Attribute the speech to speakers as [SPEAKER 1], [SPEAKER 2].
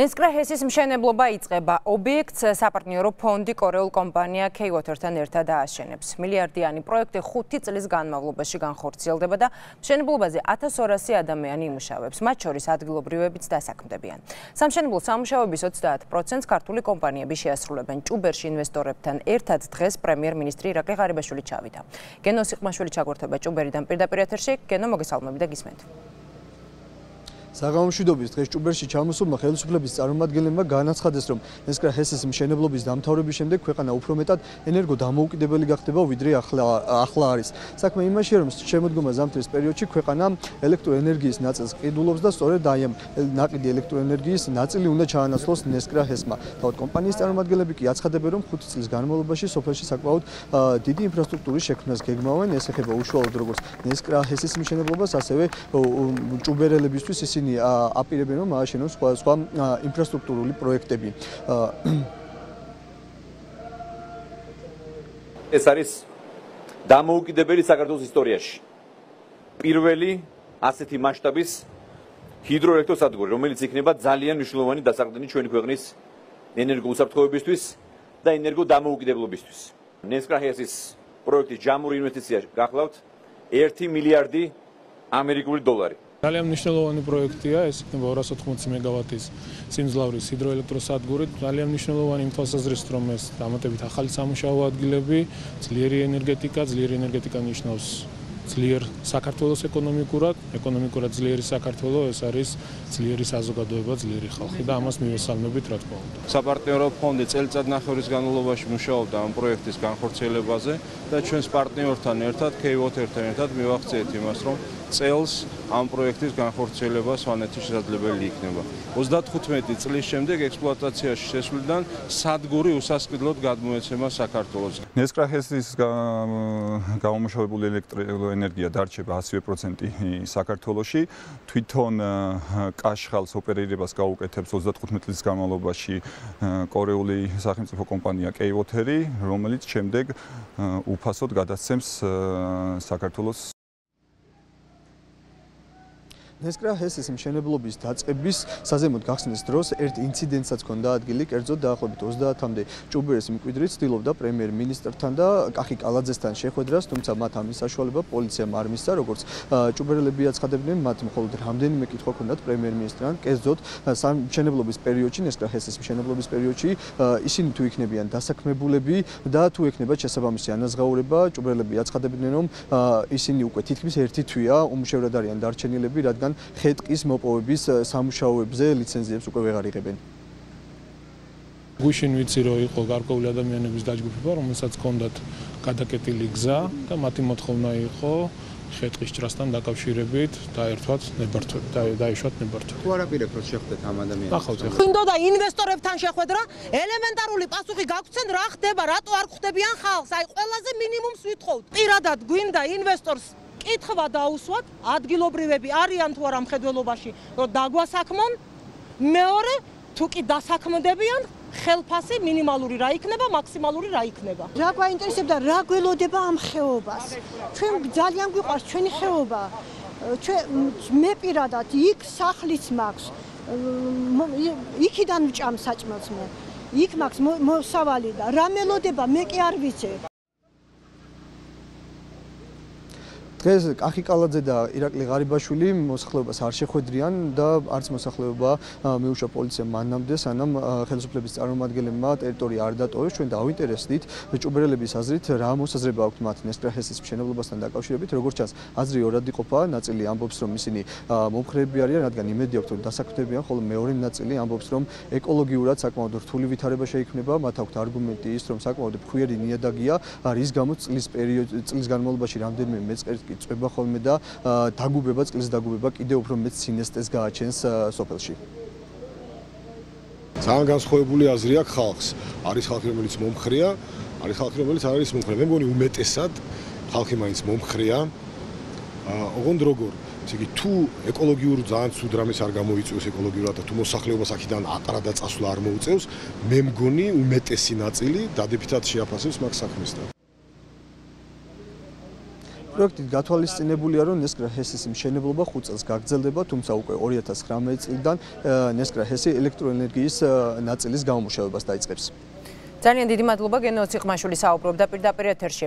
[SPEAKER 1] ნესკრაჰესის მშენებლობა იწყება. ობიექტს საპარტნიორო ფონდი კორეულ კომპანია K-Water-თან ერთად ააშენებს. მილიარდიანი პროექტი 5 წლის განმავლობაში განხორციელდება და მშენებლობაზე 1200 ადამიანი იმუშავებს, მათ შორის ადგილობრივებიც დასაქმდებიან. სამშენებლო სამუშაოების 30%-ს ქართული კომპანიები შეასრულებენ. ჭუბერში ინვესტორებთან ერთად დღეს პრემიერ-მინისტრი ირაკლი ღარიბაშვილი ჩავიდა. გენო სიყმაშვილი ჩაგვერთვება ჭუბერიდან პირდაპირ ეთერში. გენო მოგესალმები და გისმენთ.
[SPEAKER 2] საღამომშვიდობის დღეს ჭუბერში ჩამოსულმა ხელისუფლების წარმომადგენლებმა განაცხადეს, რომ ესკრა ჰესის მშენებლობის დამთავრების შემდეგ ქვეყანა უფრო მეტად ენერგო დამოუკიდებელი გახდება, ვიდრე ახლა ახლა არის. საქმე იმაშია, რომ შემოდგომა ზამთრის პერიოდში ქვეყანა ელექტროენერგიის ნაწილს ყიდულობს და სწორედ აი ამ ნაკიდი ელექტროენერგიის ნაწილი უნდა ჩაანაცვლოს ნესკრა ჰესმა. თავად კომპანიის წარმომადგენლები კი აცხადებენ, რომ 5 წლის განმავლობაში სოფელში საკმაოდ დიდი ინფრასტრუქტურის შექმნას გეგმავენ, ეს ეხება უშუალოდ როგორც ნესკრა ჰესის მშენებლობას, ასევე ჭუბერელებისთვის ისინი ისინი აპირებენ რომ ააშენონ სხვა სხვა ინფრასტრუქტურული პროექტები.
[SPEAKER 3] ეს არის დამოუკიდებელი საქართველოს ისტორიაში. პირველი ასეთი მასშტაბის ჰიდროელექტროსადგური, რომელიც იქნება ძალიან მნიშვნელოვანი დასაყრდენი ჩვენი ქვეყნის ენერგოუსაფრთხოებისთვის და ენერგო დამოუკიდებლობისთვის. ნესკრაჰესის პროექტის ჯამური ინვესტიცია გახლავთ 1 მილიარდი ამერიკული დოლარი.
[SPEAKER 4] ძალიან მნიშვნელოვანი პროექტია, ეს იქნება 280 მეგავატის სიმძლავრის ჰიდროელექტროსადგური. ძალიან მნიშვნელოვანი იმ თვალსაზრისით, რომ ეს დამატებით ახალი სამუშაო ადგილები, ძლიერი ენერგეტიკა, ძლიერი ენერგეტიკა ნიშნავს ძლიერ საქართველოს ეკონომიკურად, ეკონომიკურად ძლიერი საქართველო ეს არის ძლიერი საზოგადოება, ძლიერი ხალხი და ამას მივესალმებით რა თქმა უნდა.
[SPEAKER 5] საპარტნიორო ფონდი წელიწადნახევრის განმავლობაში მუშაობდა ამ პროექტის განხორციელებაზე და ჩვენს პარტნიორთან ერთად, K-Water-თან ერთად მივახციეთ იმას, რომ წელს ამ პროექტის განხორციელება სვანეთის შესაძლებელი იქნება. 35 წლის შემდეგ ექსპლუატაციაში შესვლიდან სადგური უსასყიდლოდ გადმოეცემა საქართველოს.
[SPEAKER 6] ნესკრაჰესის გამომუშავებული ელექტროენერგია დარჩება 100% საქართველოში. თვითონ კაშხალს ოპერირებას გაუკეთებს 35 წლის განმავლობაში კორეული სახელმწიფო კომპანია K-Water-ი, რომელიც შემდეგ უფასოდ გადასცემს საქართველოს
[SPEAKER 2] ნესკრა ჰესის მშენებლობის დაწყების საზემოდ გახსნის დროს ერთ ინციდენტსაც ჰქონდა ადგილი, კერძოდ დაახლოებით 30-მდე ჭუბერეს მკვიდრი ცდილობდა პრემიერ-მინისტრთან და კახი კალაძესთან შეხვედრას, თუმცა მათ ამის საშუალება პოლიციამ არ მისცა, როგორც ჭუბერელები აცხადებდნენ, მათ მხოლოდ რამდენიმე კითხვა ჰქონდათ პრემიერ-მინისტრთან, კერძოდ მშენებლობის პერიოდში, ნესკრა ჰესის მშენებლობის პერიოდში, ისინი თუ იქნებიან დასაქმებულები და თუ ექნებათ შესაბამისი ანაზღაურება, ჭუბერელები აცხადებდნენ, რომ ისინი უკვე თითქმის ერთი თვეა უმშევრად არიან დარჩენილები, რადგან რადგან ხეტყის მოპოვების სამუშაოებზე ლიცენზიებს უკვე ვეღარ იღებენ.
[SPEAKER 4] გუშინ ვიცი რომ იყო გარკვეული ადამიანების დაჯგუფება, რომელსაც ჰქონდათ გადაკეტილი გზა და მათი მოთხოვნა იყო ხეტყის ჭრასთან დაკავშირებით დაერთვათ ნებართვები და დაიშვათ ნებართვები.
[SPEAKER 7] თუ არაპირებ რომ შეხვდეთ ამ ადამიანებს.
[SPEAKER 4] ახავთ ახლა.
[SPEAKER 8] ხინდო და ინვესტორებთან შეხვედრა, ელემენტარული პასუხი გაგვცენ რა ხდება, რატო არ ხვდებიან ხალხს? აი ყველაზე მინიმუმს ვითხოვთ. პირადად გვინდა ინვესტორს კითხვა დაუსვათ, ადგილობრივები არიან თუ არა მხედველობაში, რომ დაგვასაქმონ. მეორე, თუ კი დასაქმდებიან, ხელფასი მინიმალური რა იქნება, მაქსიმალური რა იქნება.
[SPEAKER 9] რა გვაინტერესებდა რა გველოდება ამ ხეობას? ჩვენ ძალიან გვიყვარს ჩვენი ხეობა. ჩვენ მე პირადად იქ სახლის მაქვს. იქიდან ვჭამ საჭმელს მე. იქ მაქვს მოსავალი და რა მელოდება მე კი არ ვიცი.
[SPEAKER 2] დღეს კახი კალაძე და ირაკლი ღარიბაშვილი მოსახლეობას არ შეხვედრიან და არც მოსახლეობა მეუშა პოლიციამ მანამდე სანამ ხელისუფლების წარმომადგენლებმა ტერიტორია არ დატოვეს. ჩვენ დავინტერესდით ჭუბერელების აზრით რა მოსაზრება აქვთ მათ ნესპრეჰესის მშენებლობასთან დაკავშირებით როგორც ჩანს აზრი ორად იყოფა ნაწილი ამბობს რომ ისინი მომხრეები არიან რადგან იმედი აქვთ რომ დასაქმდებიან ხოლო მეორე ნაწილი ამბობს რომ ეკოლოგიურად საკმაოდ რთული ვითარება შეიქმნება. მათ აქვთ არგუმენტი ის რომ საკმაოდ ფხვიერი ნიადაგია. რის გამოც წლის პერიოდი წლის განმავლობაში რამდენიმე მეწყერს კი წვება ხოლმე და დაგუბება, წყლის დაგუბება კიდევ უფრო მეტ სინესტეს გააჩენს სოფელში.
[SPEAKER 10] ძალიან განსხვავებული აზრი აქვს ხალხს. არის ხალხი, რომელიც მომხრეა, არის ხალხი, რომელიც არ არის მომხრე. მე მგონი უმეტესად ხალხი მაინც მომხრეა. ოღონდ როგორ, ესე იგი, თუ ეკოლოგიურ ძალიან ცუდ რამეს არ გამოიწვევს ეკოლოგიურად და თუ მოსახლეობას აქიდან ატარა და წასვლა არ მოუწევს, მე მგონი უმეტესი ნაწილი დადებითად შეაფასებს მაგ საქმესთან.
[SPEAKER 2] პროექტით გათვალისწინებულია, რომ ნესკრა ჰესის მშენებლობა 5 წელს გაგრძელდება, თუმცა უკვე 2019 წლიდან ნესკრა ჰესი ელექტროენერგიის ნაწილის გამომუშავებას დაიწყებს.
[SPEAKER 1] ძალიან დიდი მადლობა გენო ციხმაშვილი საუბრობდა პირდაპირ ეთერში.